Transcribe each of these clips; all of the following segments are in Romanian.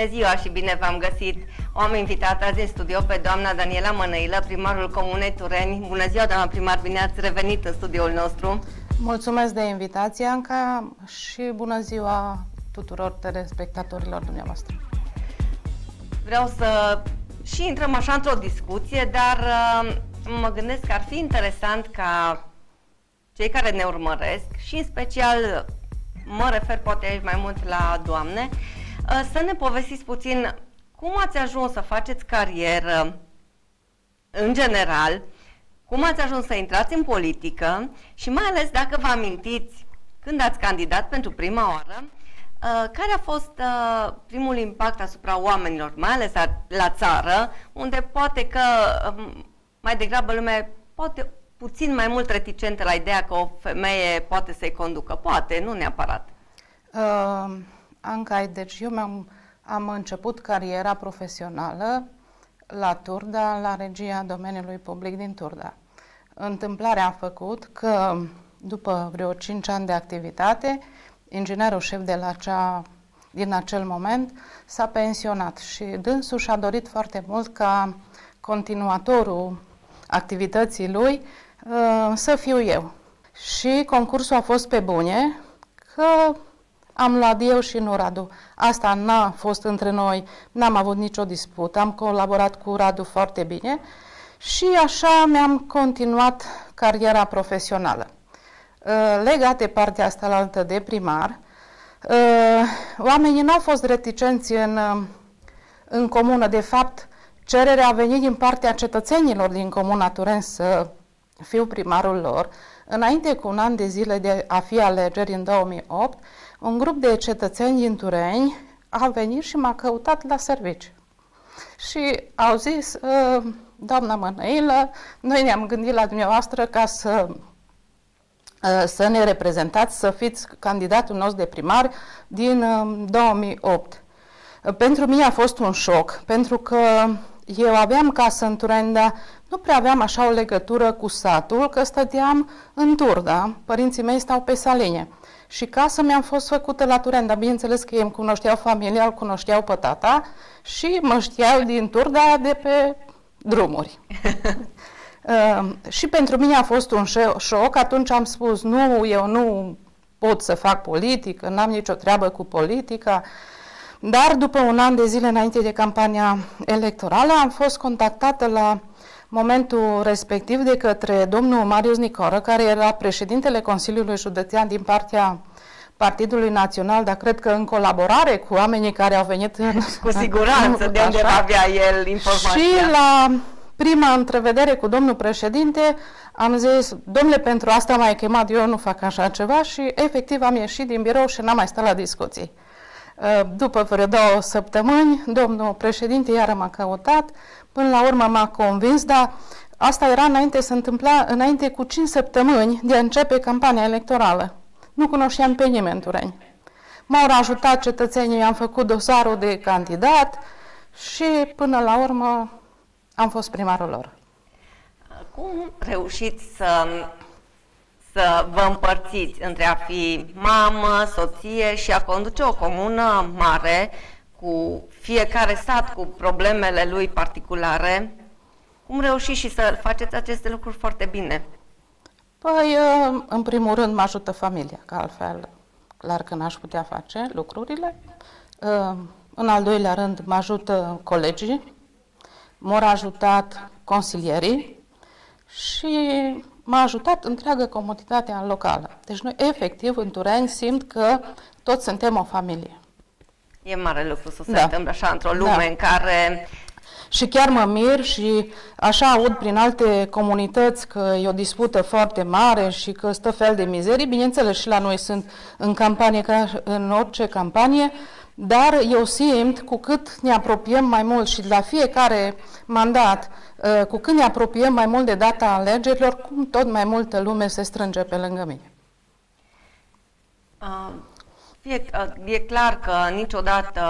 Bună ziua și bine v-am găsit! O am invitat azi în studio pe doamna Daniela Mănăilă, primarul Comunei Tureni. Bună ziua, doamna primar, bine ați revenit în studioul nostru! Mulțumesc de invitație, Anca, și bună ziua tuturor telespectatorilor dumneavoastră. Vreau să și intrăm așa într-o discuție, dar uh, mă gândesc că ar fi interesant ca cei care ne urmăresc și în special mă refer poate aici mai mult la doamne, uh, să ne povestiți puțin cum ați ajuns să faceți carieră în general, cum ați ajuns să intrați în politică și mai ales dacă vă amintiți când ați candidat pentru prima oară, uh, care a fost uh, primul impact asupra oamenilor, mai ales la țară, unde poate că um, mai degrabă lumea poate puțin mai mult reticentă la ideea că o femeie poate să-i conducă. Poate, nu neapărat. Uh, Anca, deci eu mi-am am început cariera profesională la Turda, la regia domeniului public din Turda. Întâmplarea a făcut că după vreo 5 ani de activitate, inginerul șef de la cea, din acel moment s-a pensionat și dânsul și-a dorit foarte mult ca continuatorul activității lui uh, să fiu eu. Și concursul a fost pe bune, că am luat eu și nu Radu. Asta n-a fost între noi, n-am avut nicio dispută, am colaborat cu Radu foarte bine și așa mi-am continuat cariera profesională. Uh, legat de partea asta la altă de primar, uh, oamenii n-au fost reticenți în, uh, în comună. De fapt, cererea a venit din partea cetățenilor din comuna Turen să fiu primarul lor. Înainte cu un an de zile de a fi alegeri în 2008, un grup de cetățeni din Tureni a venit și m-a căutat la serviciu. Și au zis, ă, doamna Mănăilă, noi ne-am gândit la dumneavoastră ca să, ă, să ne reprezentați, să fiți candidatul nostru de primar din 2008. Ă, pentru mine a fost un șoc, pentru că eu aveam casă în Tureni, dar nu prea aveam așa o legătură cu satul, că stăteam în Turda, părinții mei stau pe Saline. Și casa mi-am fost făcută la Turen, dar bineînțeles că ei îmi cunoșteau familia, îl cunoșteau pe tata și mă știau din Turda de pe drumuri. uh, și pentru mine a fost un șoc, atunci am spus, nu, eu nu pot să fac politică, n-am nicio treabă cu politica, dar după un an de zile înainte de campania electorală am fost contactată la momentul respectiv de către domnul Marius Nicoră, care era președintele Consiliului Județean din partea Partidului Național, dar cred că în colaborare cu oamenii care au venit... În, cu siguranță, de unde va avea el informația. Și la prima întrevedere cu domnul președinte am zis, domnule, pentru asta m-ai chemat, eu nu fac așa ceva și efectiv am ieșit din birou și n-am mai stat la discuții. După vreo două săptămâni, domnul președinte iară m-a căutat, Până la urmă m-a convins, dar asta era înainte să întâmpla, înainte cu 5 săptămâni de a începe campania electorală. Nu cunoșteam pe nimeni în Tureni. M-au ajutat cetățenii, am făcut dosarul de candidat și până la urmă am fost primarul lor. Cum reușiți să, să vă împărțiți între a fi mamă, soție și a conduce o comună mare cu fiecare sat cu problemele lui particulare. Cum reușiți și să faceți aceste lucruri foarte bine? Păi, în primul rând, mă ajută familia, că altfel, clar că n-aș putea face lucrurile. În al doilea rând, mă ajută colegii, m-au ajutat consilierii și m-a ajutat întreaga comunitatea locală. Deci noi, efectiv, în Tureni, simt că toți suntem o familie. E mare lucru să se da. întâmple așa într-o lume da. în care și chiar mă mir și așa aud prin alte comunități că e o dispută foarte mare și că stă fel de mizerii. Bineînțeles, și la noi sunt în campanie, ca în orice campanie, dar eu simt cu cât ne apropiem mai mult și la fiecare mandat, uh, cu cât ne apropiem mai mult de data alegerilor, cum tot mai multă lume se strânge pe lângă mine. Uh, E, e clar că niciodată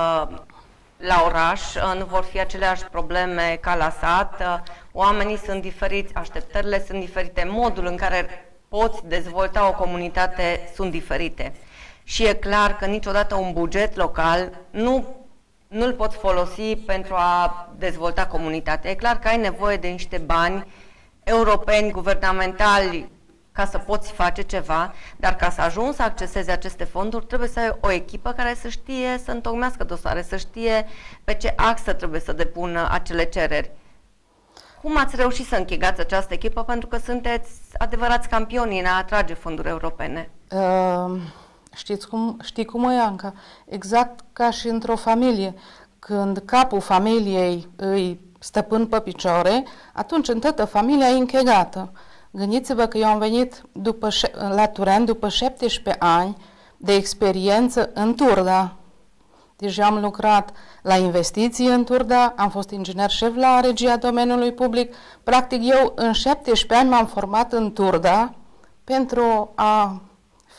la oraș uh, nu vor fi aceleași probleme ca la sat. Uh, oamenii sunt diferiți, așteptările sunt diferite, modul în care poți dezvolta o comunitate sunt diferite. Și e clar că niciodată un buget local nu nu-l pot folosi pentru a dezvolta comunitatea. E clar că ai nevoie de niște bani europeni, guvernamentali, ca să poți face ceva, dar ca să ajungi să accesezi aceste fonduri, trebuie să ai o echipă care să știe să întocmească dosare, să știe pe ce axă trebuie să depună acele cereri. Cum ați reușit să închegați această echipă? Pentru că sunteți adevărați campioni în a atrage fonduri europene. Uh, știți cum, știi cum e, Anca? Exact ca și într-o familie. Când capul familiei îi stăpân pe picioare, atunci în toată familia e închegată. Gândiți-vă că eu am venit după, la Turen după 17 ani de experiență în Turda. Deci am lucrat la investiții în Turda, am fost inginer șef la regia domeniului public. Practic eu în 17 ani m-am format în Turda pentru a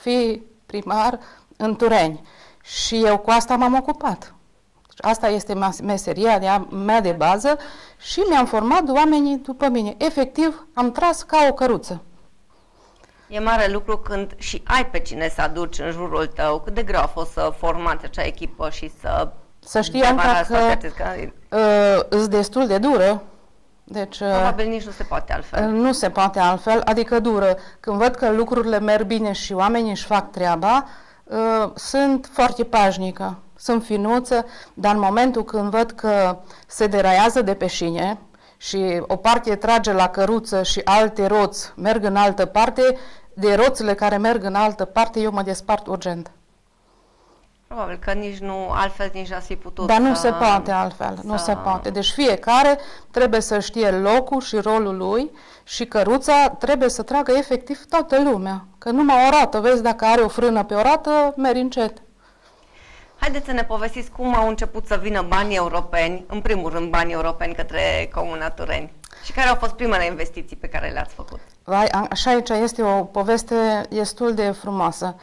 fi primar în Tureni. Și eu cu asta m-am ocupat. Asta este meseria mea de bază și mi-am format oamenii după mine. Efectiv, am tras ca o căruță. E mare lucru când și ai pe cine să aduci în jurul tău. Cât de greu a fost să formați acea echipă și să... Să știi, Anca, că uh, îți destul de dură. Deci, uh, Probabil nici nu se poate altfel. Uh, nu se poate altfel, adică dură. Când văd că lucrurile merg bine și oamenii își fac treaba, uh, sunt foarte pașnică sunt finuță, dar în momentul când văd că se deraiază de pe șine și o parte trage la căruță și alte roți merg în altă parte, de roțile care merg în altă parte, eu mă despart urgent. Probabil că nici nu, altfel nici n-ați fi putut. Dar nu să, se poate altfel, să... nu se poate. Deci fiecare trebuie să știe locul și rolul lui și căruța trebuie să tragă efectiv toată lumea. Că numai o roată, vezi, dacă are o frână pe o roată, mergi încet. Haideți să ne povestiți cum au început să vină banii europeni, în primul rând banii europeni către Comuna Tureni și care au fost primele investiții pe care le-ați făcut. Vai, așa aici este o poveste destul de frumoasă.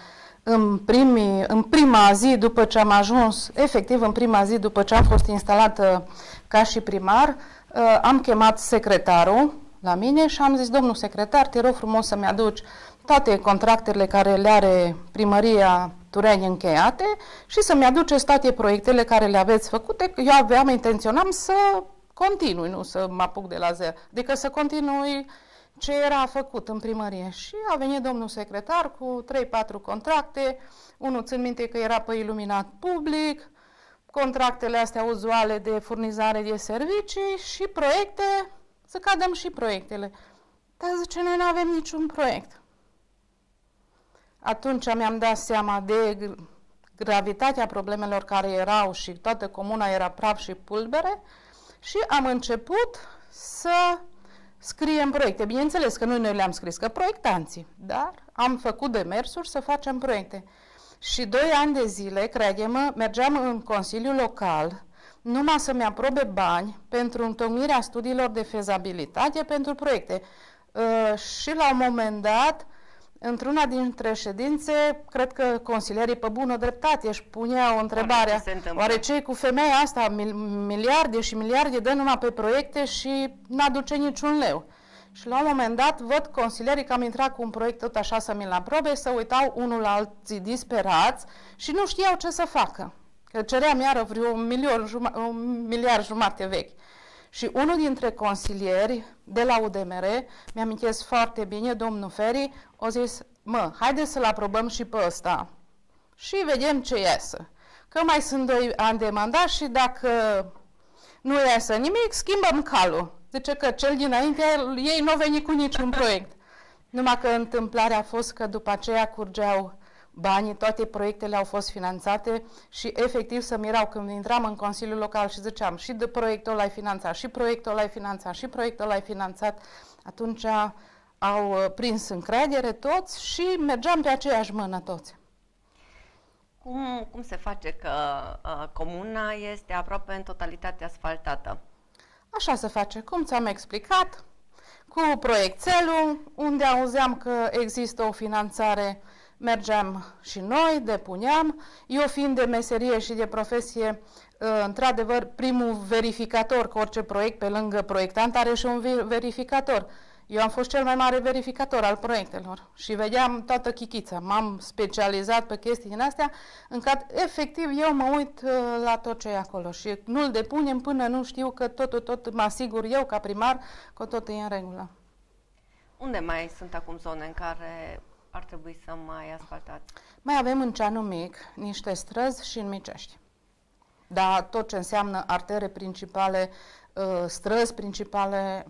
În, primii, în prima zi după ce am ajuns, efectiv în prima zi după ce am fost instalată ca și primar, uh, am chemat secretarul la mine și am zis, domnul secretar, te rog frumos să-mi aduci toate contractele care le are primăria Tureni încheiate și să-mi aduceți toate proiectele care le aveți făcute. Eu aveam, intenționam să continui, nu să mă apuc de la zero. Adică să continui ce era făcut în primărie. Și a venit domnul secretar cu 3-4 contracte. Unul țin minte că era pe iluminat public, contractele astea uzuale de furnizare de servicii și proiecte, să cadăm și proiectele. Dar zice, noi nu avem niciun proiect. Atunci mi-am dat seama de gravitatea problemelor care erau și toată comuna era praf și pulbere și am început să scriem proiecte. Bineînțeles că noi, noi le-am scris, că proiectanții, dar am făcut demersuri să facem proiecte. Și doi ani de zile, crede-mă, mergeam în Consiliul Local numai să-mi aprobe bani pentru întocmirea studiilor de fezabilitate pentru proiecte. Uh, și la un moment dat, Într-una dintre ședințe, cred că consilierii pe bună dreptate își puneau întrebarea, oare ce cu femeia asta, miliarde și miliarde dă numai pe proiecte și n-aduce niciun leu. Și la un moment dat văd consilierii că am intrat cu un proiect tot așa să mi-l aprobe, să uitau unul la alții disperați și nu știau ce să facă. Că ceream iară vreo un, milion, un miliard jumate vechi. Și unul dintre consilieri de la UDMR, mi-amintesc foarte bine, domnul Feri, a zis, mă, haideți să-l aprobăm și pe ăsta și vedem ce iasă. Că mai sunt doi ani de mandat și dacă nu iasă nimic, schimbăm calul. Zice că cel dinainte, ei nu au venit cu niciun proiect. Numai că întâmplarea a fost că după aceea curgeau banii, toate proiectele au fost finanțate și efectiv să mirau când intram în Consiliul Local și ziceam și de proiectul ăla ai finanțat, și proiectul ăla ai finanțat, și proiectul ăla ai finanțat, atunci au uh, prins încredere toți și mergeam pe aceeași mână toți. Cum, cum se face că uh, comuna este aproape în totalitate asfaltată? Așa se face, cum ți-am explicat, cu proiectelul, unde auzeam că există o finanțare uh, mergeam și noi, depuneam. Eu fiind de meserie și de profesie, ă, într-adevăr, primul verificator, că orice proiect pe lângă proiectant are și un verificator. Eu am fost cel mai mare verificator al proiectelor și vedeam toată chichița. M-am specializat pe chestii din astea, încât efectiv eu mă uit uh, la tot ce e acolo și nu-l depunem până nu știu că totul, tot mă asigur eu ca primar că tot e în regulă. Unde mai sunt acum zone în care ar trebui să mai asfaltați? Mai avem în Ceanu Mic niște străzi și în Micești. Dar tot ce înseamnă artere principale, uh, străzi principale,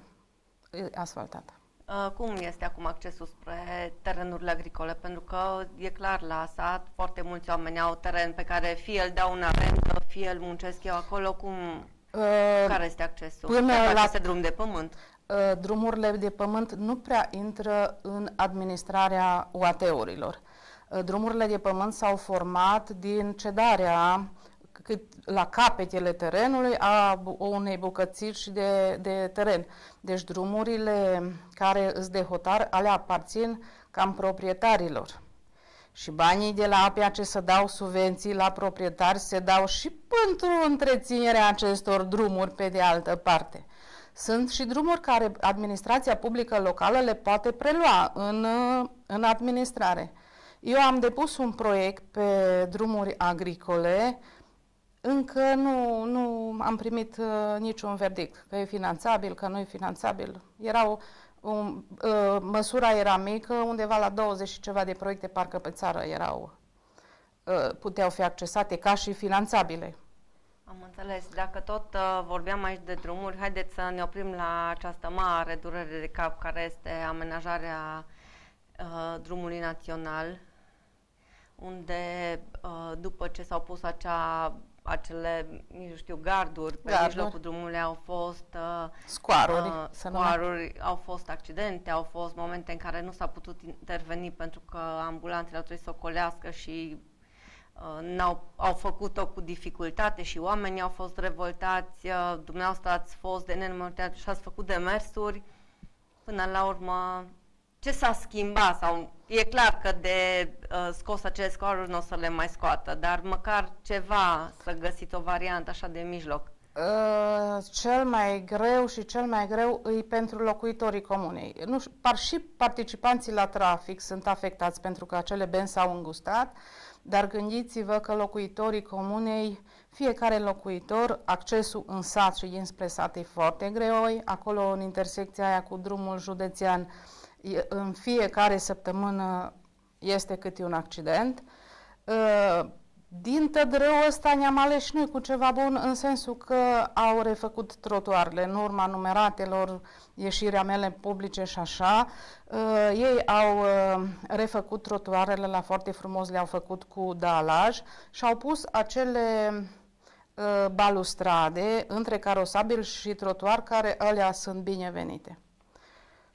asfaltată. Uh, cum este acum accesul spre terenurile agricole? Pentru că e clar la sat, foarte mulți oameni au teren pe care fie îl dau în arendă, fie îl muncesc eu acolo. Cum, uh, care este accesul? Până Dacă la este drum de pământ? Uh, drumurile de pământ nu prea intră în administrarea UAT-urilor. Uh, drumurile de pământ s-au format din cedarea cât la capetele terenului a unei bucățiși de, de teren. Deci drumurile care îți de hotar, alea aparțin cam proprietarilor. Și banii de la APIA ce se dau subvenții la proprietari se dau și pentru întreținerea acestor drumuri pe de altă parte. Sunt și drumuri care administrația publică locală le poate prelua în, în administrare. Eu am depus un proiect pe drumuri agricole încă nu, nu am primit uh, niciun verdict, că e finanțabil, că nu e finanțabil. Erau, um, uh, măsura era mică, undeva la 20 și ceva de proiecte parcă pe țară erau, uh, puteau fi accesate ca și finanțabile. Am înțeles. Dacă tot uh, vorbeam aici de drumuri, haideți să ne oprim la această mare durere de cap care este amenajarea uh, drumului național, unde uh, după ce s-au pus acea acele, nici nu știu, garduri pe Garduri. mijlocul drumului au fost uh, scoaruri, uh, scoaruri au fost accidente, au fost momente în care nu s-a putut interveni pentru că ambulanțele au trebuit să ocolească și uh, n-au, au făcut-o cu dificultate și oamenii au fost revoltați, uh, dumneavoastră ați fost de nenumărate și ați făcut demersuri, până la urmă ce s-a schimbat sau e clar că de uh, scos acele scoruri nu o să le mai scoată, dar măcar ceva să găsiți o variantă așa de mijloc. Uh, cel mai greu și cel mai greu e pentru locuitorii comunei. Nu, par, și participanții la trafic sunt afectați pentru că acele benzi s-au îngustat, dar gândiți-vă că locuitorii comunei, fiecare locuitor, accesul în sat și dinspre sat e foarte greu, acolo în intersecția aia cu drumul județean, uh, în fiecare săptămână este câte un accident. Ă, din tădrău ăsta ne-am ales și noi cu ceva bun în sensul că au refăcut trotuarele în urma numeratelor ieșirea mele publice și așa. Uh, ei au uh, refăcut trotuarele la foarte frumos, le-au făcut cu dalaj și au pus acele uh, balustrade între carosabil și trotuar care alea sunt binevenite.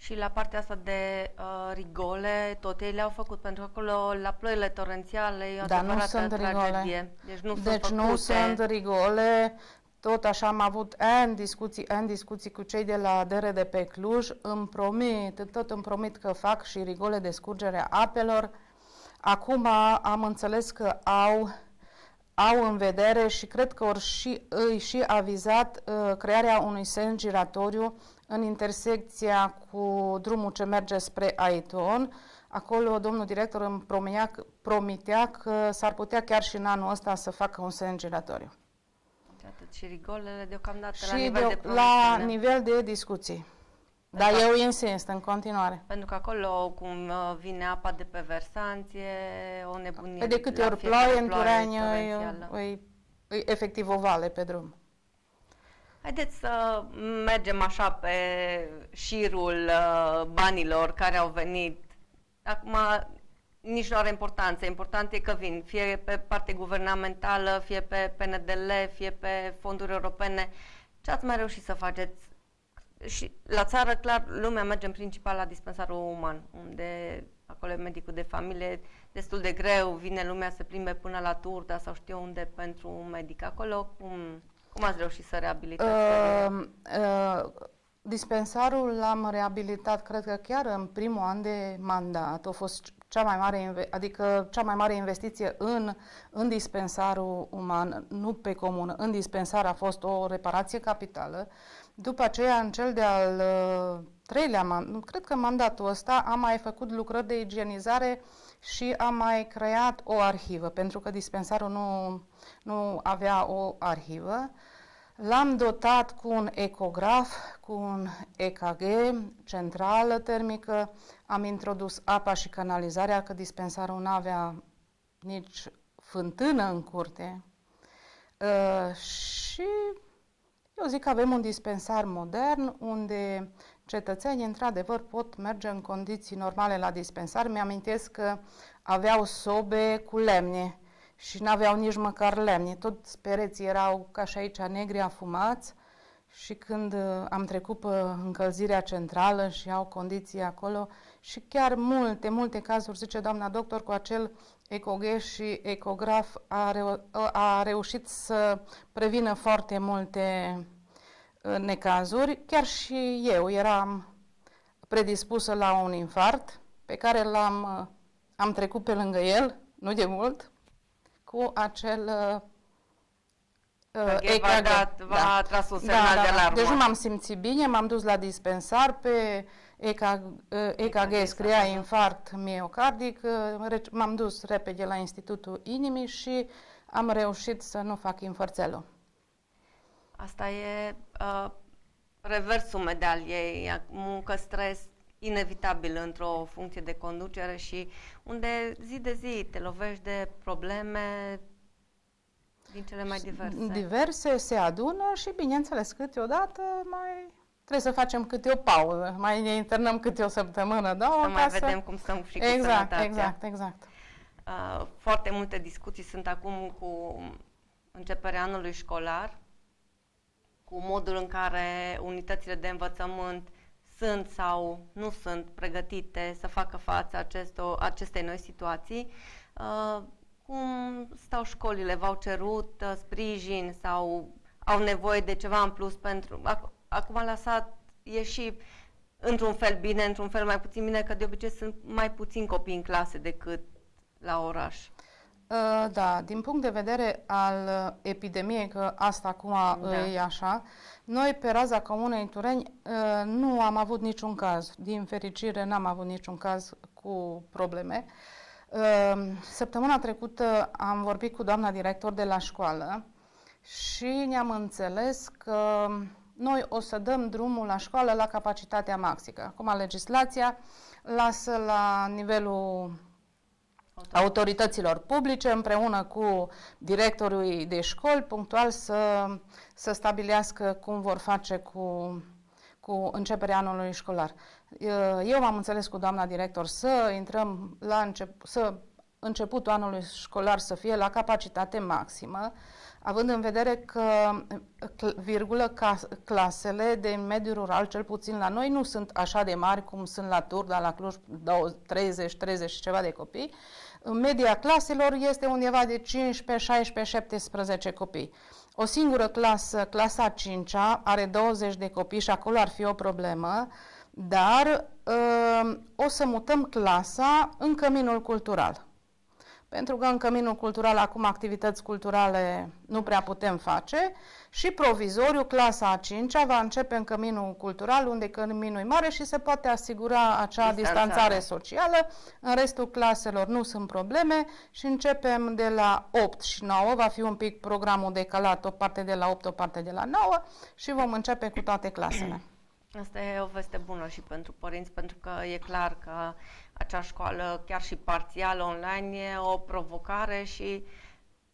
Și la partea asta de uh, rigole, tot ei le-au făcut, pentru că acolo, la ploile torențiale, e o da, nu sunt tragedie. Rigole. Deci nu deci sunt nu sunt rigole. Tot așa am avut ani discuții, ani discuții cu cei de la DR de pe Cluj. Îmi promit, tot îmi promit că fac și rigole de scurgere a apelor. Acum am înțeles că au au în vedere și cred că ori și, îi și avizat uh, crearea unui sens giratoriu în intersecția cu drumul ce merge spre Aiton. Acolo domnul director îmi promitea, promitea că s-ar putea chiar și în anul ăsta să facă un sens giratoriu. Atât și rigolele deocamdată și la nivel de, de La nivel de discuții. Dar eu insist în continuare. Pentru că acolo, cum uh, vine apa de pe versanție, o nebunie. Pe de câte ori ploaie în Turani, e, e, e efectiv o vale pe drum. Haideți să mergem așa pe șirul uh, banilor care au venit. Acum nici nu are importanță. Important e că vin, fie pe parte guvernamentală, fie pe PNDL, fie pe fonduri europene. Ce ați mai reușit să faceți? Și la țară, clar, lumea merge în principal la dispensarul uman, unde acolo e medicul de familie, destul de greu, vine lumea să plimbe până la Turda sau știu unde pentru un medic. Acolo cum cum ați reușit să reabilitați? Uh, uh, dispensarul l-am reabilitat, cred că chiar în primul an de mandat. A fost cea mai mare, adică cea mai mare investiție în, în dispensarul uman, nu pe comună. În dispensar a fost o reparație capitală După aceea, în cel de-al uh, treilea mandat, cred că mandatul ăsta, am mai făcut lucrări de igienizare și am mai creat o arhivă, pentru că dispensarul nu, nu avea o arhivă. L-am dotat cu un ecograf, cu un EKG, centrală termică, am introdus apa și canalizarea, că dispensarul nu avea nici fântână în curte. Uh, și eu zic că avem un dispensar modern unde cetățenii într-adevăr pot merge în condiții normale la dispensar. Mi-amintesc că aveau sobe cu lemne și n-aveau nici măcar lemne. Toți pereții erau ca și aici negri afumați și când uh, am trecut pe încălzirea centrală și au condiții acolo și chiar multe, multe cazuri, zice doamna doctor, cu acel ECOG și ecograf a, reu- a reușit să prevină foarte multe uh, necazuri. Chiar și eu eram predispusă la un infart pe care l-am uh, am trecut pe lângă el, nu de mult, cu acel uh, EKG. V-a, dat, v-a da. tras un semnal da, da, de da. alarmă. Deci nu m-am simțit bine, m-am dus la dispensar pe EKG, EKG scria infart miocardic, m-am dus repede la Institutul Inimii și am reușit să nu fac infarțelul. Asta e uh, reversul medaliei, muncă, stres inevitabil într-o funcție de conducere și unde zi de zi te lovești de probleme din cele mai diverse. Diverse se adună și, bineînțeles, câteodată mai Trebuie să facem câte o pauză, mai ne internăm câte o săptămână, două. Să mai vedem cum stăm și cu exact, sănătatea. Exact, exact, uh, Foarte multe discuții sunt acum cu începerea anului școlar, cu modul în care unitățile de învățământ sunt sau nu sunt pregătite să facă față acesto, acestei noi situații. Uh, cum stau școlile? V-au cerut uh, sprijin sau au nevoie de ceva în plus pentru acum la sat e și într-un fel bine, într-un fel mai puțin bine, că de obicei sunt mai puțini copii în clase decât la oraș. Uh, da, din punct de vedere al uh, epidemiei, că asta acum da. e așa, noi pe raza Comunei Tureni uh, nu am avut niciun caz. Din fericire n-am avut niciun caz cu probleme. Săptămâna trecută am vorbit cu doamna director de la școală și ne-am înțeles că noi o să dăm drumul la școală la capacitatea maxică. Acum legislația lasă la nivelul autorităților publice împreună cu directorul de școli punctual să, să stabilească cum vor face cu, cu începerea anului școlar. Eu am înțeles cu doamna director să intrăm la încep, să începutul anului școlar să fie la capacitate maximă, având în vedere că, virgulă, clasele de mediu rural, cel puțin la noi, nu sunt așa de mari cum sunt la Turda, la Cluj, 30, 30 și ceva de copii. Media claselor este undeva de 15, 16, 17 copii. O singură clasă, clasa 5 are 20 de copii și acolo ar fi o problemă, dar uh, o să mutăm clasa în căminul cultural pentru că în căminul cultural acum activități culturale nu prea putem face și provizoriu, clasa a 5 va începe în căminul cultural, unde căminul e mare și se poate asigura acea distanțare, distanțare socială. În restul claselor nu sunt probleme și începem de la 8 și 9, va fi un pic programul decalat, o parte de la 8, o parte de la 9 și vom începe cu toate clasele. Asta e o veste bună și pentru părinți, pentru că e clar că acea școală, chiar și parțial online, e o provocare și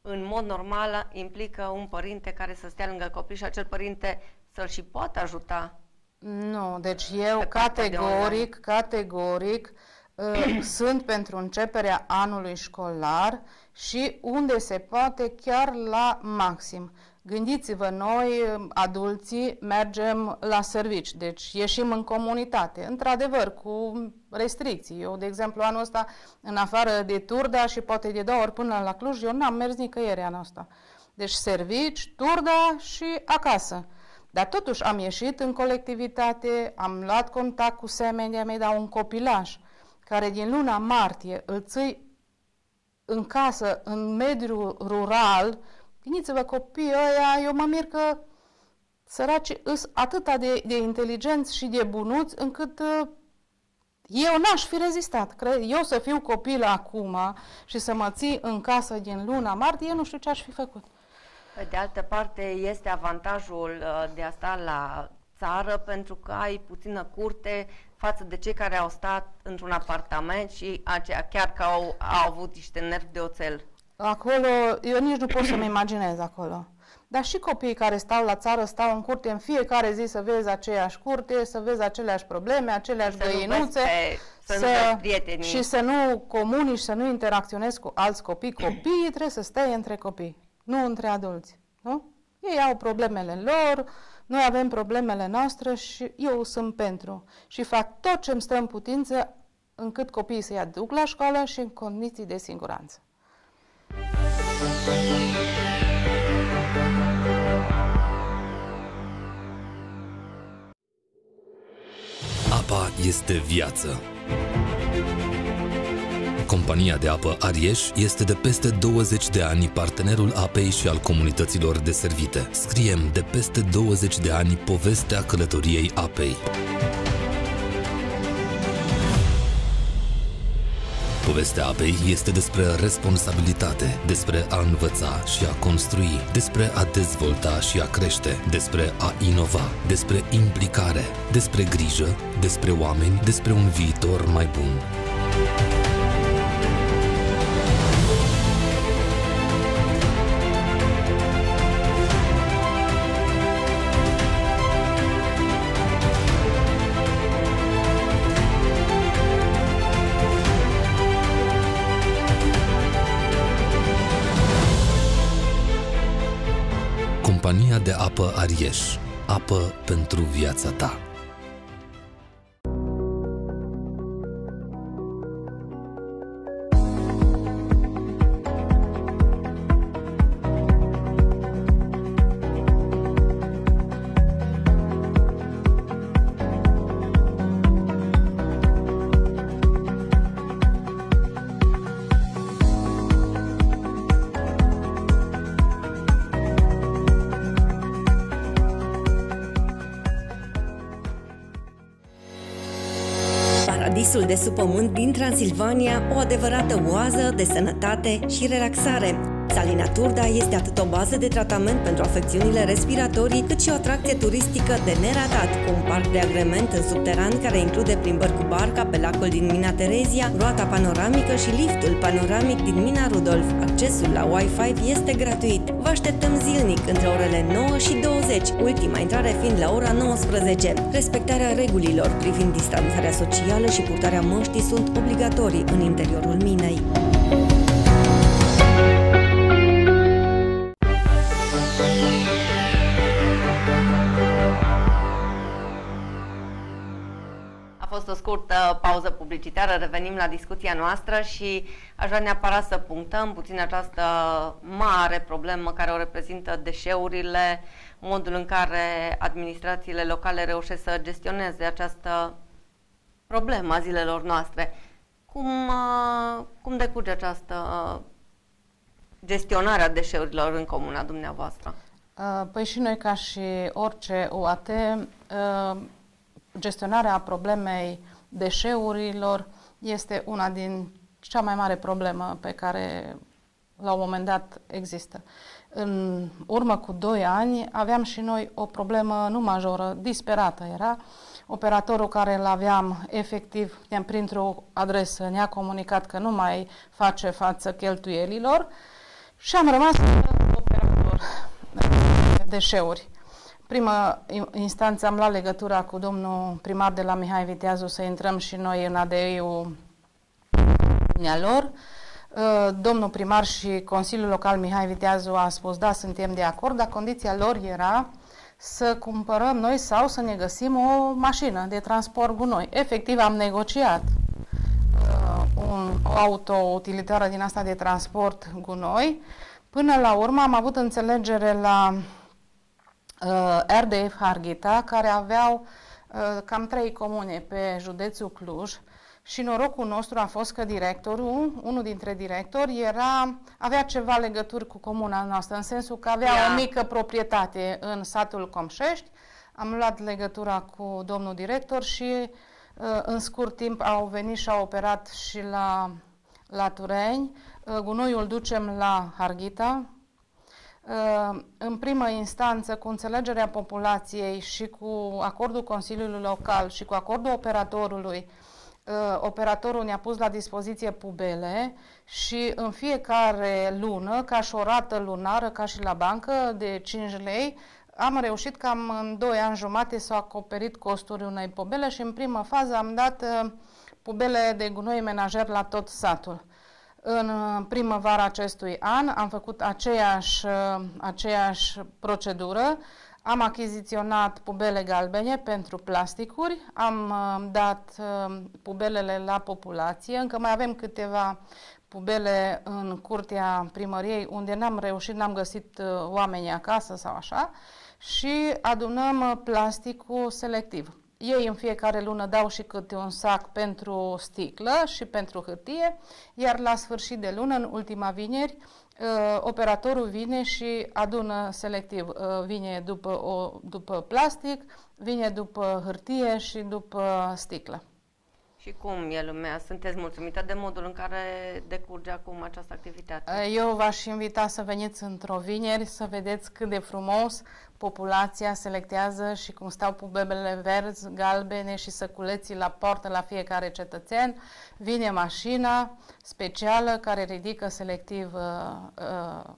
în mod normal implică un părinte care să stea lângă copil și acel părinte să-l și poată ajuta. Nu, deci eu categoric, categoric uh, sunt pentru începerea anului școlar și unde se poate chiar la maxim. Gândiți-vă, noi, adulții, mergem la servici, deci ieșim în comunitate, într-adevăr, cu restricții. Eu, de exemplu, anul ăsta, în afară de Turda și poate de două ori până la Cluj, eu n-am mers nicăieri anul ăsta. Deci servici, Turda și acasă. Dar totuși am ieșit în colectivitate, am luat contact cu semenii mei, dar un copilaj care din luna martie îl ții în casă, în mediul rural, Gândiți-vă, copiii ăia, eu mă mir că săraci îs atât de, de inteligenți și de bunuți încât uh, eu n-aș fi rezistat. Cred, eu să fiu copil acum și să mă ții în casă din luna martie, nu știu ce aș fi făcut. Pe de altă parte, este avantajul uh, de a sta la țară pentru că ai puțină curte față de cei care au stat într-un apartament și aceea chiar că au, au avut niște nervi de oțel. Acolo, eu nici nu pot să-mi imaginez acolo. Dar și copiii care stau la țară stau în curte în fiecare zi să vezi aceeași curte, să vezi aceleași probleme, aceleași Să nu găinuțe. vezi pe- să nu să, vezi prietenii. și să nu comunici, să nu interacționezi cu alți copii. Copiii trebuie să stai între copii, nu între adulți. Nu? Ei au problemele lor, noi avem problemele noastre și eu sunt pentru. Și fac tot ce îmi stă în putință încât copiii să-i aduc la școală și în condiții de siguranță. Apa este viață. Compania de apă Arieș este de peste 20 de ani partenerul apei și al comunităților deservite. Scriem de peste 20 de ani povestea călătoriei apei. Povestea apei este despre responsabilitate, despre a învăța și a construi, despre a dezvolta și a crește, despre a inova, despre implicare, despre grijă, despre oameni, despre un viitor mai bun. De apă Arieș. Apă pentru viața ta. Sub pământ din Transilvania, o adevărată oază de sănătate și relaxare. Salina Turda este atât o bază de tratament pentru afecțiunile respiratorii, cât și o atracție turistică de neratat, cu un parc de agrement în subteran care include plimbări cu barca pe lacul din Mina Terezia, roata panoramică și liftul panoramic din Mina Rudolf. Accesul la Wi-Fi este gratuit. Vă așteptăm zilnic între orele 9 și 20, ultima intrare fiind la ora 19. Respectarea regulilor privind distanțarea socială și purtarea măștii sunt obligatorii în interiorul minei. Fost o scurtă pauză publicitară, revenim la discuția noastră și aș vrea neapărat să punctăm puțin această mare problemă care o reprezintă deșeurile, modul în care administrațiile locale reușesc să gestioneze această problemă a zilelor noastre. Cum, uh, cum decurge această gestionare a deșeurilor în comuna dumneavoastră? Uh, Păi și noi, ca și orice UAT, uh, gestionarea problemei deșeurilor este una din cea mai mare problemă pe care la un moment dat există. În urmă cu 2 ani aveam și noi o problemă nu majoră, disperată era. Operatorul care îl aveam efectiv, ne-am printr-o adresă, ne-a comunicat că nu mai face față cheltuielilor și am rămas fără operator de deșeuri. Prima in- instanță am luat legătura cu domnul primar de la Mihai Viteazu să intrăm și noi în ADI-ul lor. Uh, Domnul primar și Consiliul Local Mihai Viteazu a spus da, suntem de acord, dar condiția lor era să cumpărăm noi sau să ne găsim o mașină de transport gunoi. Efectiv am negociat uh, un, o auto-utilitară din asta de transport gunoi. Până la urmă am avut înțelegere la uh, RDF Harghita, care aveau uh, cam trei comune pe județul Cluj și norocul nostru a fost că directorul, unul dintre directori, era, avea ceva legături cu comuna noastră, în sensul că avea Ia. o mică proprietate în satul Comșești. Am luat legătura cu domnul director și uh, în scurt timp au venit și au operat și la, la Tureni. Uh, Gunoiul ducem la Harghita, Uh, în primă instanță, cu înțelegerea populației și cu acordul Consiliului Local și cu acordul operatorului, uh, operatorul ne-a pus la dispoziție pubele și în fiecare lună, ca și o rată lunară, ca și la bancă de 5 lei, am reușit cam în 2 ani jumate să acoperit costuri unei pubele și în prima fază am dat uh, pubele de gunoi menajer la tot satul. În uh, primăvara acestui an am făcut aceeași, uh, aceeași procedură. Am achiziționat pubele galbene pentru plasticuri, am uh, dat pubelele la populație, încă mai avem câteva pubele în curtea primăriei unde n-am reușit, n-am găsit oamenii acasă sau așa și adunăm plasticul selectiv. Ei în fiecare lună dau și câte un sac pentru sticlă și pentru hârtie, iar la sfârșit de lună, în ultima vineri, uh, operatorul vine și adună selectiv. Uh, vine după, o, după plastic, vine după hârtie și după sticlă. Și cum e lumea? Sunteți mulțumită de modul în care decurge acum această activitate? Uh, eu v-aș invita să veniți într-o vineri să vedeți cât de frumos populația selectează și cum stau pubebele verzi, galbene și săculeții la portă la fiecare cetățean. Vine mașina specială care ridică selectiv uh, uh,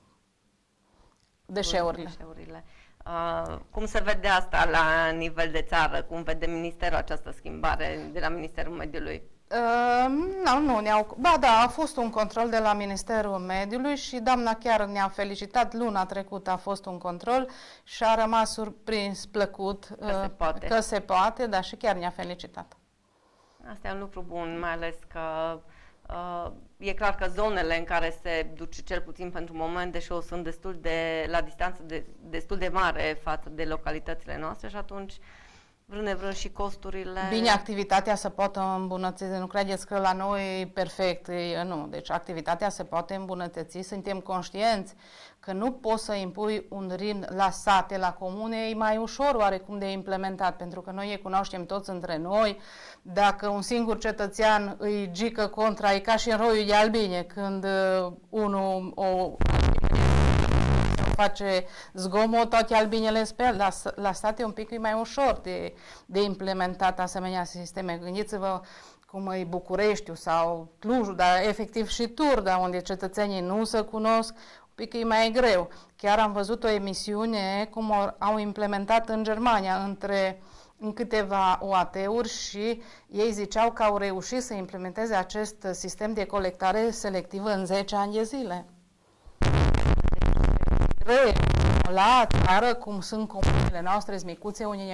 deșeurile. deșeurile. Uh, cum se vede asta la nivel de țară? Cum vede Ministerul această schimbare de la Ministerul Mediului? Uh, nu, nu ne-au... Ba da, a fost un control de la Ministerul Mediului și doamna chiar ne-a felicitat. Luna trecută a fost un control și a rămas surprins, plăcut Că se poate. că se poate, dar și chiar ne-a felicitat. Asta e un lucru bun, mai ales că uh, e clar că zonele în care se duce cel puțin pentru moment, deși o sunt destul de la distanță de, destul de mare față de localitățile noastre și atunci vrând nevrând și costurile... Bine, activitatea se poate îmbunătăți, nu credeți că la noi e perfect, e, nu, deci activitatea se poate îmbunătăți, suntem conștienți că nu poți să impui un ritm la sate, la comune, e mai ușor oarecum de implementat, pentru că noi îi cunoaștem toți între noi, dacă un singur cetățean îi gică contra, e ca și în roiul de albine, când uh, unul o face zgomot, toate albinele spel. La, la state un pic e mai ușor de, de implementat asemenea sisteme. Gândiți-vă cum e Bucureștiu sau Clujul, dar efectiv și Turda, unde cetățenii nu se cunosc, un pic e mai greu. Chiar am văzut o emisiune cum au implementat în Germania între în câteva OAT-uri și ei ziceau că au reușit să implementeze acest sistem de colectare selectivă în 10 ani de zile la țară, cum sunt comunele noastre micuțe, unii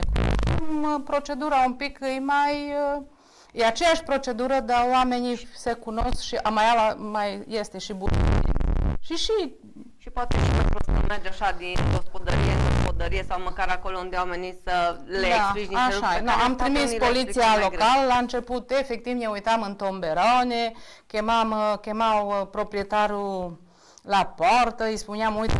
procedura un pic e mai... E aceeași procedură, dar oamenii se cunosc și mai, mai este și bun. Și și... Și poate și pentru să merge așa din gospodărie în gospodărie sau măcar acolo unde oamenii să le da, explici niște așa, no, am trimis poliția locală, la început efectiv ne uitam în tomberone, chemam, chemau proprietarul la poartă, îi spuneam, uite,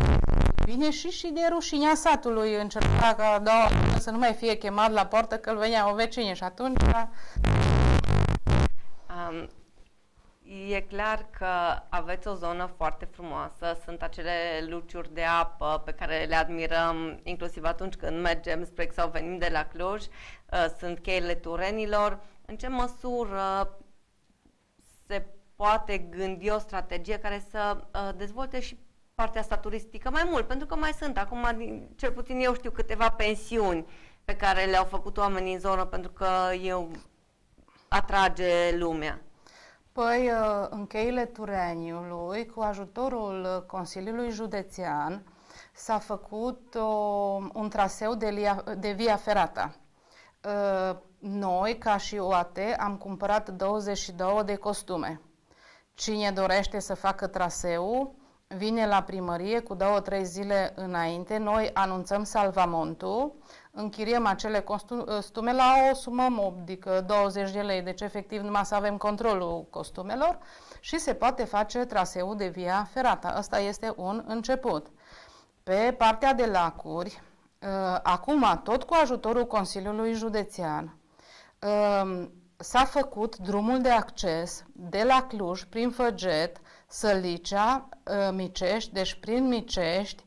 vine și și de rușinea satului încerca ca da, să nu mai fie chemat la poartă că îl venea o vecine și atunci... Um, e clar că aveți o zonă foarte frumoasă, sunt acele luciuri de apă pe care le admirăm inclusiv atunci când mergem spre sau venim de la Cluj, uh, sunt cheile turenilor. În ce măsură se poate gândi o strategie care să uh, dezvolte și partea asta turistică mai mult, pentru că mai sunt acum, cel puțin eu știu câteva pensiuni pe care le-au făcut oamenii în zonă pentru că eu atrage lumea. Păi, uh, în cheile Tureniului, cu ajutorul Consiliului Județean, s-a făcut o, un traseu de, lia, de via ferata. Uh, noi, ca și OAT, am cumpărat 22 de costume. Cine dorește să facă traseul, vine la primărie cu două, trei zile înainte, noi anunțăm salvamontul, închiriem acele costume la o sumă modică, 20 de lei, deci efectiv numai să avem controlul costumelor și se poate face traseul de via ferată. Asta este un început. Pe partea de lacuri, uh, acum, tot cu ajutorul Consiliului Județean, uh, s-a făcut drumul de acces de la Cluj, prin Făget, Sălicea, uh, Micești, deci prin Micești,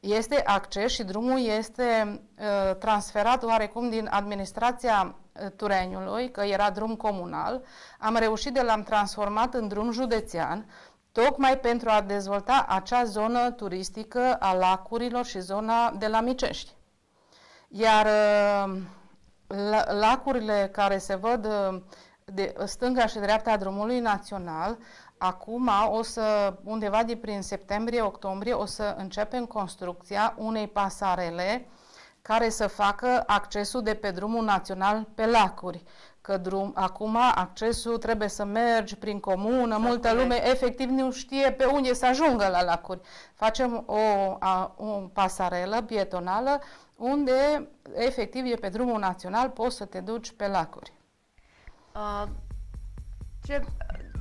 este acces și drumul este uh, transferat oarecum din administrația uh, Tureniului, că era drum comunal. Am reușit de l-am transformat în drum județean, tocmai pentru a dezvolta acea zonă turistică a lacurilor și zona de la Micești. Iar uh, lacurile care se văd uh, de stânga și dreapta drumului național Acum, o să, undeva de prin septembrie-octombrie, o să începem construcția unei pasarele care să facă accesul de pe drumul național pe lacuri. Că drum, acum accesul trebuie să mergi prin comună, multă lume lume efectiv nu știe pe unde să ajungă la lacuri. Facem o, a, o pasarelă pietonală unde efectiv e pe drumul național, poți să te duci pe lacuri. Uh, ce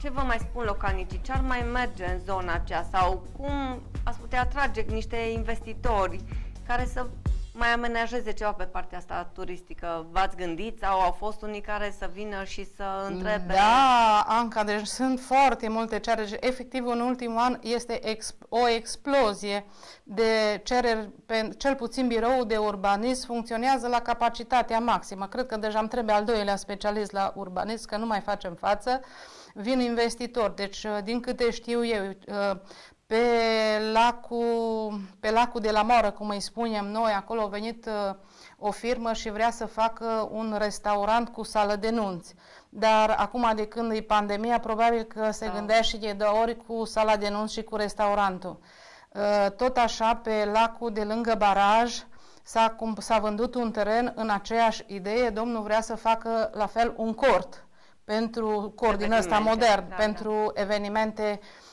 ce vă mai spun localnicii? Ce ar mai merge în zona aceea? Sau cum ați putea atrage niște investitori care să mai amenajeze ceva pe partea asta turistică? V-ați gândit sau au fost unii care să vină și să întrebe? Da, Anca, deci sunt foarte multe cereri. Efectiv, în ultimul an este exp- o explozie de cereri, pe, cel puțin biroul de urbanism funcționează la capacitatea maximă. Cred că deja îmi trebuie al doilea specialist la urbanism, că nu mai facem față. Uh, vin investitori. Deci, uh, din câte știu eu, uh, pe lacul, pe lacul de la Moară, cum îi spunem noi, acolo a venit uh, o firmă și vrea să facă un restaurant cu sală de nunți. Dar acum, de când e pandemia, probabil că se da. gândea și de două ori cu sala de nunți și cu restaurantul. Tot așa, pe lacul de lângă baraj, s-a, s-a vândut un teren în aceeași idee. Domnul vrea să facă la fel un cort pentru coordinul ăsta modern, da, pentru da. evenimente uh,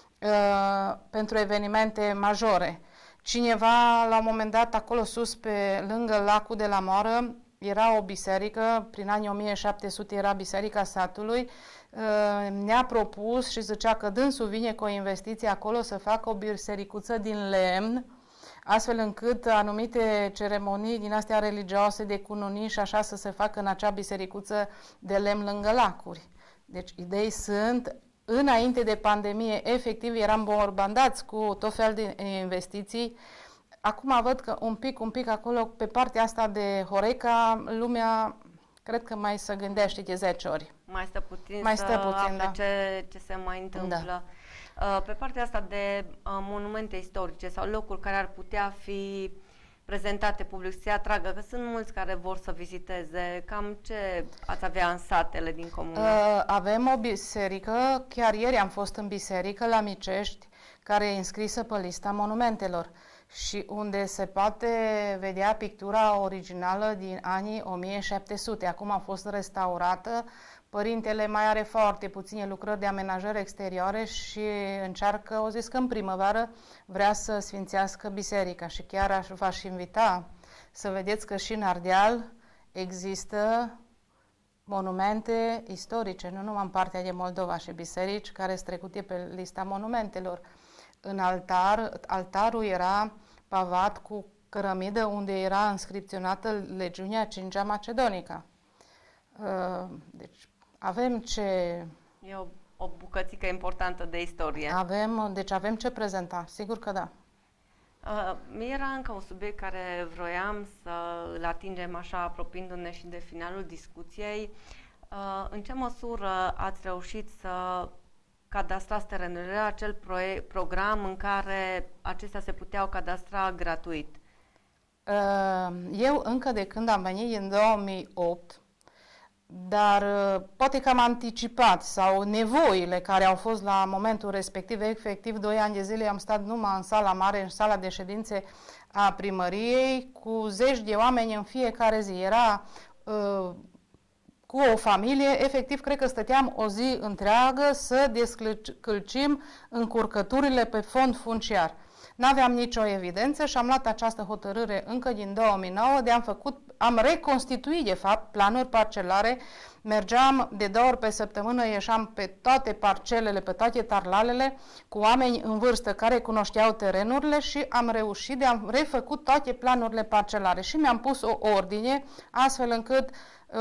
pentru evenimente majore. Cineva, la un moment dat, acolo sus, pe lângă lacul de la Moară, era o biserică, prin anii 1700 era biserica satului, uh, ne-a propus și zicea că dânsul vine cu o investiție acolo să facă o bisericuță din lemn, astfel încât anumite ceremonii din astea religioase de cununii și așa să se facă în acea bisericuță de lemn lângă lacuri. Deci idei sunt, înainte de pandemie, efectiv eram bombardați cu tot fel de investiții. Acum văd că un pic, un pic acolo, pe partea asta de Horeca, lumea cred că mai se gândește de 10 ori. Mai stă puțin mai stă puțin, da. ce, ce se mai întâmplă. Da. Uh, pe partea asta de uh, monumente istorice sau locuri care ar putea fi prezentate public, să se atragă, că sunt mulți care vor să viziteze. Cam ce ați avea în satele din comună? Uh, avem o biserică, chiar ieri am fost în biserică la Micești, care e înscrisă pe lista monumentelor și unde se poate vedea pictura originală din anii 1700. Acum a fost restaurată Părintele mai are foarte puține lucrări de amenajări exterioare și încearcă, o zis că în primăvară vrea să sfințească biserica și chiar aș, v-aș invita să vedeți că și în Ardeal există monumente istorice, nu numai în partea de Moldova și biserici care sunt trecute pe lista monumentelor. În altar, altarul era pavat cu cărămidă unde era înscripționată legiunea Cincea Macedonică. Uh, deci avem ce... E o, o bucățică importantă de istorie. Avem, deci avem ce prezenta, sigur că da. Uh, mi era încă un subiect care vroiam să îl atingem așa apropiindu-ne și de finalul discuției. Uh, în ce măsură ați reușit să cadastrați terenurile? Era acel proiect, program în care acestea se puteau cadastra gratuit. Uh, eu încă de când am venit în 2008, dar uh, poate că am anticipat sau nevoile care au fost la momentul respectiv, efectiv, doi ani de zile am stat numai în sala mare, în sala de ședințe a primăriei, cu zeci de oameni în fiecare zi. Era uh, cu o familie, efectiv, cred că stăteam o zi întreagă să descălcim încurcăturile pe fond funciar. N-aveam nicio evidență și am luat această hotărâre încă din 2009 de am făcut, am reconstituit de fapt planuri parcelare. Mergeam de două ori pe săptămână, ieșeam pe toate parcelele, pe toate tarlalele, cu oameni în vârstă care cunoșteau terenurile și am reușit de am refăcut toate planurile parcelare. Și mi-am pus o ordine astfel încât uh,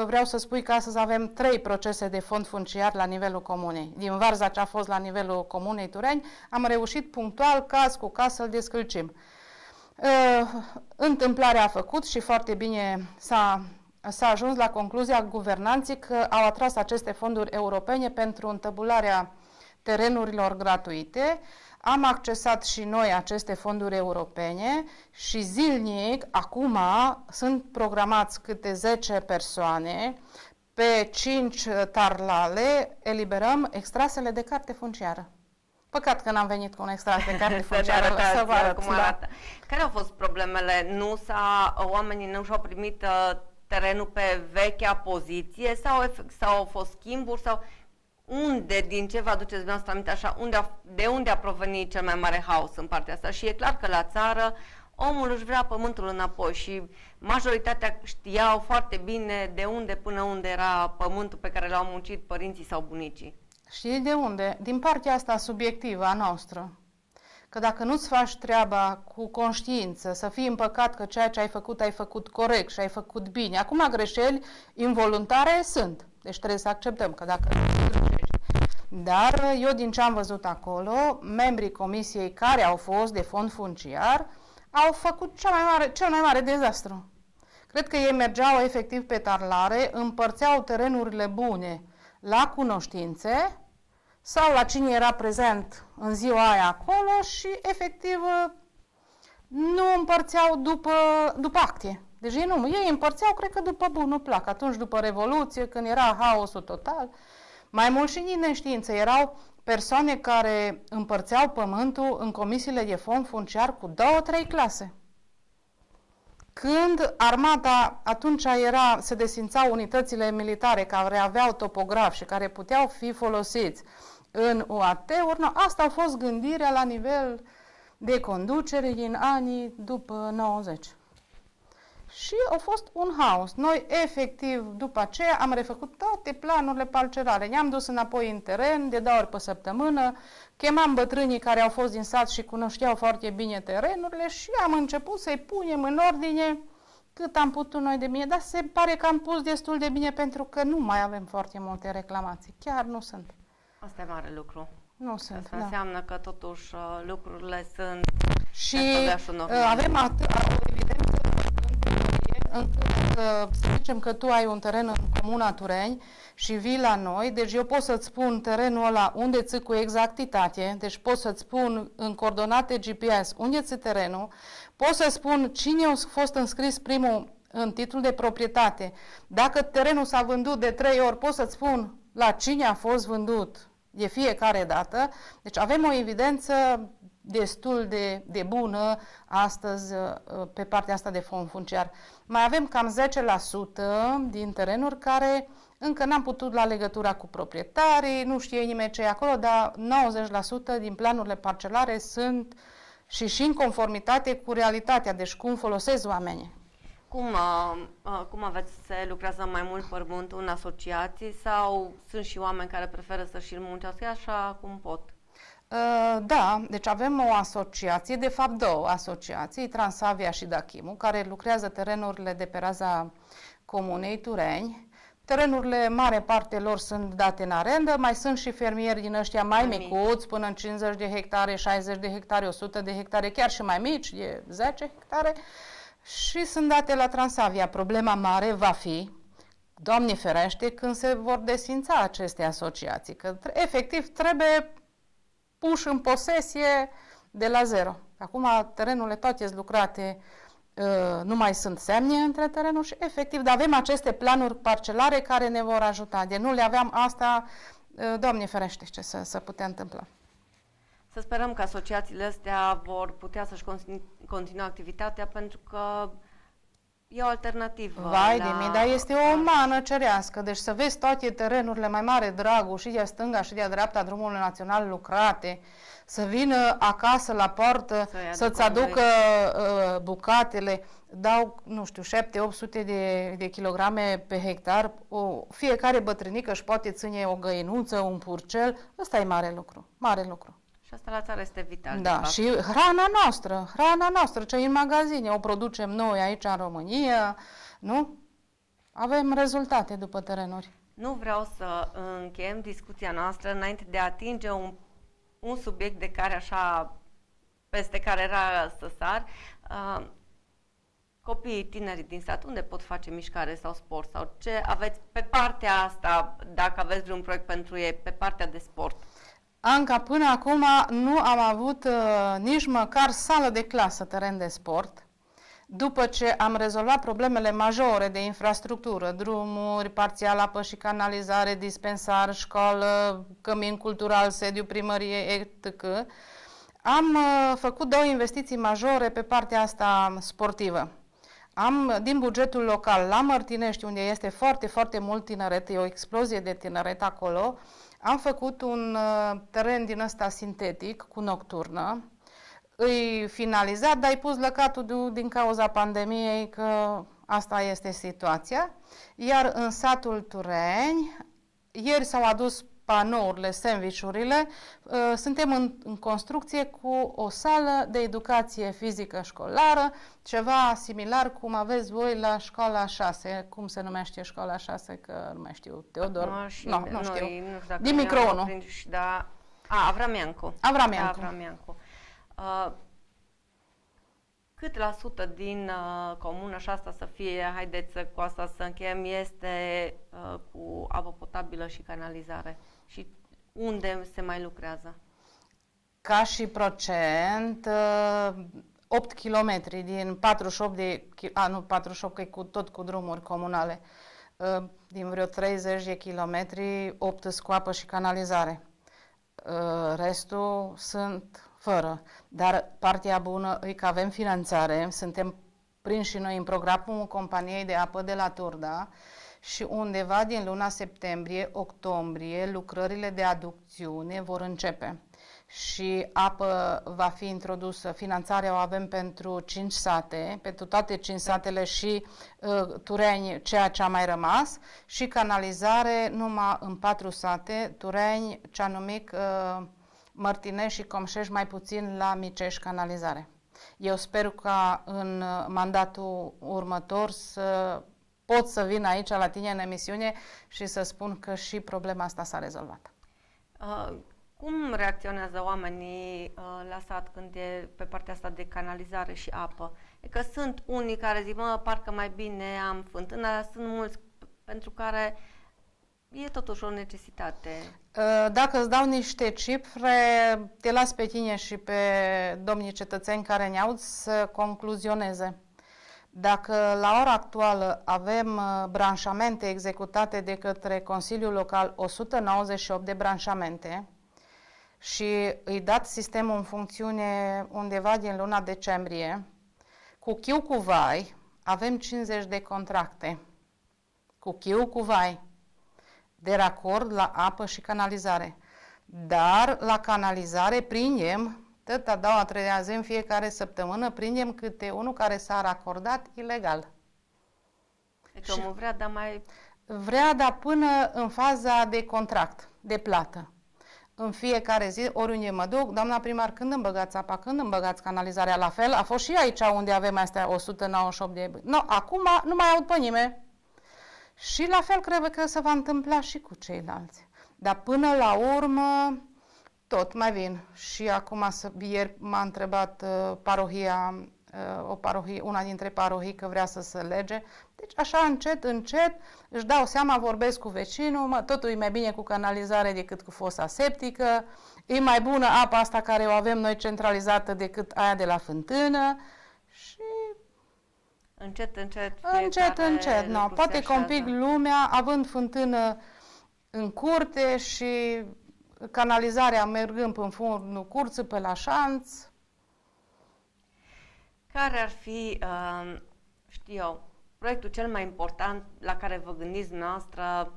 vreau să spui că astăzi avem trei procese de fond funciar la nivelul comunei. Din Varza ce a fost la nivelul comunei Tureni, am reușit punctual, caz cu caz, să-l descălcim. Uh, întâmplarea a făcut și foarte bine s-a s-a ajuns la concluzia guvernanții că au atras aceste fonduri europene pentru întăbularea terenurilor gratuite. Am accesat și noi aceste fonduri europene și zilnic, acum, sunt programați câte 10 persoane pe 5 tarlale, eliberăm extrasele de carte funciară. Păcat că n-am venit cu un extras de carte funciară să vă arăt cum arată. Da. Care au fost problemele? Nu s-a, oamenii nu și-au primit uh, terenul pe vechea poziție sau, sau au fost schimburi sau unde, din ce vă aduceți dumneavoastră aminte așa, unde a, de unde a provenit cel mai mare haos în partea asta? Și e clar că la țară omul își vrea pământul înapoi și majoritatea știau foarte bine de unde până unde era pământul pe care l-au muncit părinții sau bunicii. Știi de unde? Din partea asta subiectivă a noastră că dacă nu-ți faci treaba cu conștiință, să fii împăcat că ceea ce ai făcut, ai făcut corect și ai făcut bine. Acum greșeli involuntare sunt, deci trebuie să acceptăm că dacă dar eu din ce am văzut acolo, membrii comisiei care au fost de fond funciar au făcut cea mai mare, cel mai mare dezastru. Cred că ei mergeau efectiv pe tarlare, împărțeau terenurile bune la cunoștințe sau la cine era prezent în ziua aia acolo și efectiv nu împărțeau după, după acte. Deci ei nu, ei împărțeau, cred că după bunul plac. Atunci, după Revoluție, când era haosul total, mai mult și din neștiință, erau persoane care împărțeau pământul în comisiile de fond funciar cu două, trei clase. Când armata, atunci era, se desințau unitățile militare care aveau topograf și care puteau fi folosiți în UAT-uri. No, asta a fost gândirea la nivel de conducere din anii după 90. Și a fost un haos. Noi, efectiv, după aceea, am refăcut toate planurile parcelare. Ne-am dus înapoi în teren, de două ori pe săptămână, chemam bătrânii care au fost din sat și cunoșteau foarte bine terenurile și am început să-i punem în ordine cât am putut noi de bine. Dar se pare că am pus destul de bine pentru că nu mai avem foarte multe reclamații. Chiar nu sunt. Asta e mare lucru. Nu sunt, Asta da. înseamnă că totuși uh, lucrurile sunt și uh, avem atât, o evidență încât uh, să zicem că tu ai un teren în Comuna Tureni și vii la noi, deci eu pot să-ți spun terenul ăla unde ți cu exactitate, deci pot să-ți spun în coordonate GPS unde ți terenul, pot să spun cine a fost înscris primul în titlul de proprietate. Dacă terenul s-a vândut de trei ori, pot să-ți spun la cine a fost vândut de fiecare dată. Deci avem o evidență destul de, de bună astăzi uh, pe partea asta de fond funciar. Mai avem cam 10% din terenuri care încă n-am putut la legătura cu proprietarii, nu știe nimeni ce e acolo, dar 90% din planurile parcelare sunt și și în conformitate cu realitatea, deci cum folosesc oamenii. Cum, uh, uh, cum aveți, se lucrează mai mult pământul în asociații sau sunt și oameni care preferă să și-l muncească așa cum pot? Uh, da, deci avem o asociație, de fapt două asociații, Transavia și Dachimu, care lucrează terenurile de pe raza comunei Tureni. Terenurile, mare parte lor sunt date în arendă, mai sunt și fermieri din ăștia mai micuți, până în 50 de hectare, 60 de hectare, 100 de hectare, chiar și mai mici, de 10 hectare. Uh, și sunt date la Transavia. Problema mare va fi, Doamne ferește, când se vor desința aceste asociații, că efectiv trebuie puși în posesie de la zero. Acum terenurile toate sunt lucrate, uh, nu mai sunt semne între terenuri și efectiv, dar avem aceste planuri parcelare care ne vor ajuta. De nu le aveam asta, uh, Doamne ferește ce să, să putea întâmpla. Să sperăm că asociațiile astea vor putea să-și continue activitatea pentru că e o alternativă. Vai la... de mine, dar este o mană cerească. Deci să vezi toate terenurile mai mare, dragul, și de stânga și de dreapta drumului național lucrate, să vină acasă la poartă, Să-ți să-ți aducă aducă uh, bucatele, dau, nu știu, 7-800 de, de kilograme pe hectar, o, fiecare bătrânică își poate ține o găinuță, un purcel, ăsta e mare lucru, mare lucru. Și asta la țară este vital. de Da, fapt. și hrana noastră, hrana noastră, ce e în magazine, o producem noi aici în România, nu? Avem rezultate după terenuri. Nu vreau să încheiem discuția noastră înainte de a atinge un, un subiect de care așa, peste care era să sar. Uh, copiii tineri din sat, unde pot face mișcare sau sport? Sau ce aveți pe partea asta, dacă aveți vreun proiect pentru ei, pe partea de sport? Anca, până acum nu am avut uh, nici măcar sală de clasă, teren de sport. După ce am rezolvat problemele majore de infrastructură, drumuri, parțial apă și canalizare, dispensar, școală, cămin cultural, sediu primărie, etc., am uh, făcut două investiții majore pe partea asta sportivă. Am, din bugetul local, la Mărtinești, unde este foarte, foarte mult tineret, e o explozie de tineret acolo, am făcut un uh, teren din ăsta sintetic, cu nocturnă, îi finalizat, dar ai pus lăcatul de- din cauza pandemiei, că asta este situația. Iar în satul Tureni, ieri s-au adus panourile, sandvișurile, uh, suntem în, în construcție cu o sală de educație fizică școlară, ceva similar cum aveți voi la școala 6, cum se numește școala 6, că nu mai știu, Teodor, Acum și no, nu noi, știu, Nu știu dacă Dimicro ne-am 1. oprins și da... A, Avramiancu. Avramiancu. Avramiancu. Uh, cât la sută din uh, comună și asta să fie, haideți să, cu asta să încheiem, este uh, cu apă potabilă și canalizare? Și unde se mai lucrează? ca și procent, uh, 8 km din 48 de, ki- a nu 48 că e cu, tot cu drumuri comunale, uh, din vreo 30 de kilometri, 8 sunt cu apă și canalizare. Uh, Restul sunt fără. Dar partea bună e că avem finanțare, suntem prinși și noi în programul companiei de apă de la Turda și undeva din luna septembrie-octombrie lucrările de aducțiune vor începe și apă va fi introdusă. Finanțarea o avem pentru 5 sate, pentru toate 5 satele și uh, Tureni, ceea ce a mai rămas, și canalizare numai în 4 sate, Tureni, Ceanumic, uh, Mărtinești și Comșești, mai puțin la Micești canalizare. Eu sper ca în uh, mandatul următor să pot să vin aici la tine în emisiune și să spun că și problema asta s-a rezolvat. Uh, cum reacționează oamenii uh, la sat când e pe partea asta de canalizare și apă? E că sunt unii care zic, mă, parcă mai bine am fântână, dar sunt mulți p- pentru care e totuși o necesitate. Uh, Dacă îți dau niște cifre, te las pe tine și pe domnii cetățeni care ne aud să concluzioneze. Dacă la ora actuală avem uh, branșamente executate de către Consiliul Local 198 de branșamente și îi dat sistemul în funcțiune undeva din luna decembrie, cu chiu cu vai avem 50 de contracte. Cu chiu cu vai de racord la apă și canalizare. Dar la canalizare prindem, tot a doua, a treia zi în fiecare săptămână, prindem câte unul care s-a racordat ilegal. Deci omul vrea, dar mai... Vrea, dar până în faza de contract, de plată. În fiecare zi, oriunde mă duc, doamna primar, când îmi băgați apa, când îmi băgați canalizarea la fel, a fost și aici unde avem astea 198 de... No, acum nu mai aud pe nimeni. Și la fel cred că se va întâmpla și cu ceilalți. Dar până la urmă, tot mai vin. Și acum, să, ieri m-a întrebat uh, parohia, uh, o parohie, una dintre parohii că vrea să se lege. Deci așa încet, încet, își dau seama, vorbesc cu vecinul, mă, totul e mai bine cu canalizare decât cu fosa septică, e mai bună apa asta care o avem noi centralizată decât aia de la fântână și Încet, încet, Încet, fiecare încet, no. lucru poate se că un pic așează. lumea, având fântână în curte și canalizarea mergând în fundul curții pe la șanț, Care ar fi, uh, știu eu, proiectul cel mai important la care vă gândiți noastră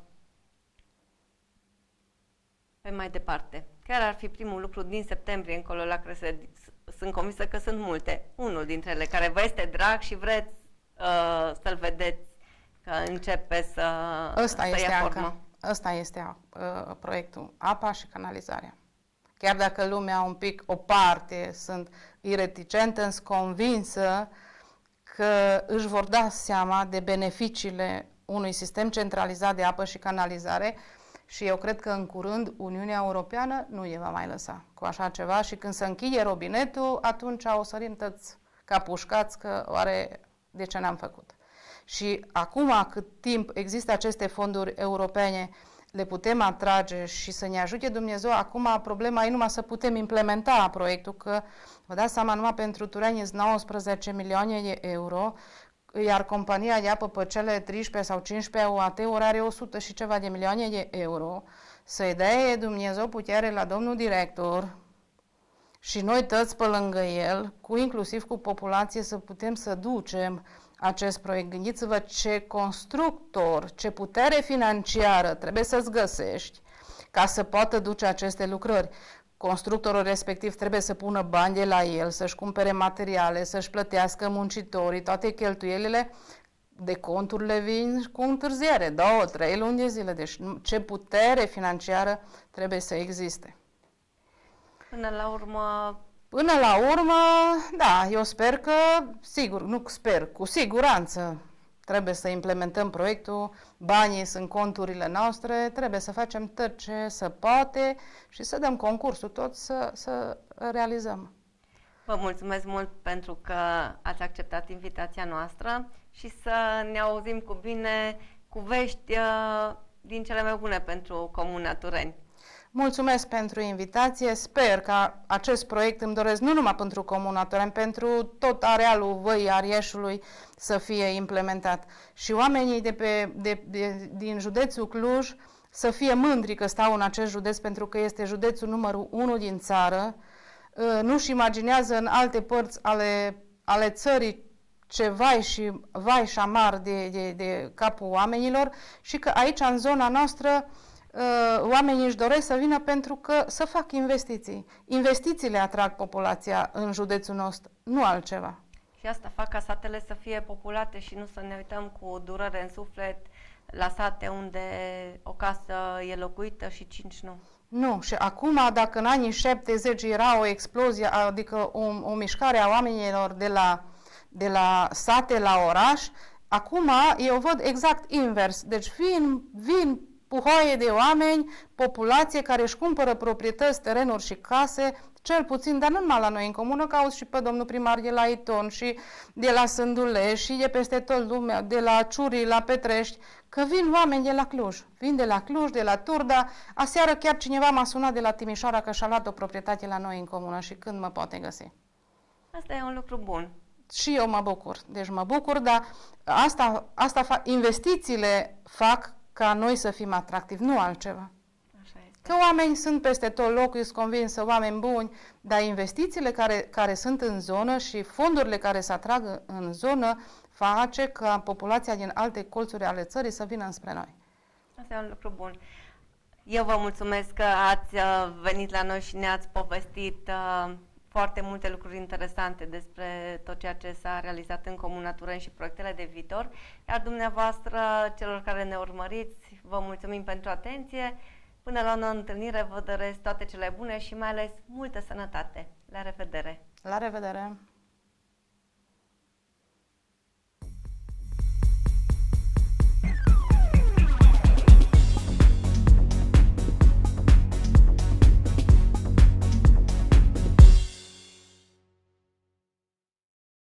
pe mai departe? Care ar fi primul lucru din septembrie încolo la care se, sunt convinsă că sunt multe. Unul dintre ele care vă este drag și vreți uh, să-l vedeți că începe să, Ăsta să este ia Anca. Formă. Ăsta este uh, proiectul. Apa și canalizarea. Chiar dacă lumea un pic, o parte, sunt ireticentă, sunt convinsă că își vor da seama de beneficiile unui sistem centralizat de apă și canalizare și eu cred că în curând Uniunea Europeană nu e va mai lăsa cu așa ceva și când se închide robinetul, atunci o sărim toți ca pușcați că oare de ce n-am făcut. Și acum cât timp există aceste fonduri europene, le putem atrage și să ne ajute Dumnezeu, acum problema e numai să putem implementa proiectul, că vă dați seama, numai pentru Tureni 19 milioane de euro, iar compania de apă pe cele 13 sau 15 UAT-uri are 100 și ceva de milioane de euro, să-i dea Dumnezeu putere la domnul director și noi toți pe lângă el, cu inclusiv cu populație, să putem să ducem acest proiect. Gândiți-vă ce constructor, ce putere financiară trebuie să-ți găsești ca să poată duce aceste lucrări. Constructorul respectiv trebuie să pună bani de la el, să-și cumpere materiale, să-și plătească muncitorii, toate cheltuielile de conturile vin cu întârziere, două, trei luni de zile. Deci ce putere financiară trebuie să existe. Până la urmă, Până la urmă, da, eu sper că, sigur, nu sper, cu siguranță trebuie să implementăm proiectul, banii sunt conturile noastre, trebuie să facem tot ce se poate și să dăm concursul tot să, să realizăm. vă mulțumesc mult pentru că ați acceptat invitația noastră și să ne auzim cu bine cu vești uh, din cele mai bune pentru Comuna Tureni. Mulțumesc pentru invitație, sper că acest proiect îmi doresc nu numai pentru Comuna Torem, pentru tot arealul Văii Arieșului să fie implementat. Și oamenii de pe, de, de, din județul Cluj să fie mândri că stau în acest județ pentru că este județul numărul 1 din țară, nu-și imaginează în alte părți ale, ale țării ce vai și vai și amar de, de, de capul oamenilor și că aici, în zona noastră, oamenii își doresc să vină pentru că să fac investiții. Investițiile atrag populația în județul nostru, nu altceva. Și asta fac ca satele să fie populate și nu să ne uităm cu durere în suflet la sate unde o casă e locuită și cinci nu. Nu, și acum, dacă în anii 70 era o explozie, adică o, o mișcare a oamenilor de la, de la sate la oraș, acum eu văd exact invers. Deci vin, vin puhoaie de oameni, populație care își cumpără proprietăți, terenuri și case, cel puțin, dar nu numai la noi în comună, că auzi și pe domnul primar de la Iton și de la Sândule și de peste tot lumea, de la Ciurii, la Petrești, că vin oameni de la Cluj, vin de la Cluj, de la Turda. Aseară chiar cineva m-a sunat de la Timișoara că și-a luat o proprietate la noi în comună și când mă poate găsi. Asta e un lucru bun. Și eu mă bucur. Deci mă bucur, dar asta, asta fac, investițiile fac ca noi să fim atractivi, nu altceva. Așa este. Că oamenii sunt peste tot locul, sunt convinsă, oameni buni, dar investițiile care, care sunt în zonă și fondurile care se atrag în zonă face ca populația din alte colțuri ale țării să vină înspre noi. Asta e un lucru bun. Eu vă mulțumesc că ați uh, venit la noi și ne-ați povestit uh, foarte multe lucruri interesante despre tot ceea ce s-a realizat în Comuna Tureni și proiectele de viitor. Iar dumneavoastră, celor care ne urmăriți, vă mulțumim pentru atenție. Până la o întâlnire vă doresc toate cele bune și mai ales multă sănătate. La revedere! La revedere!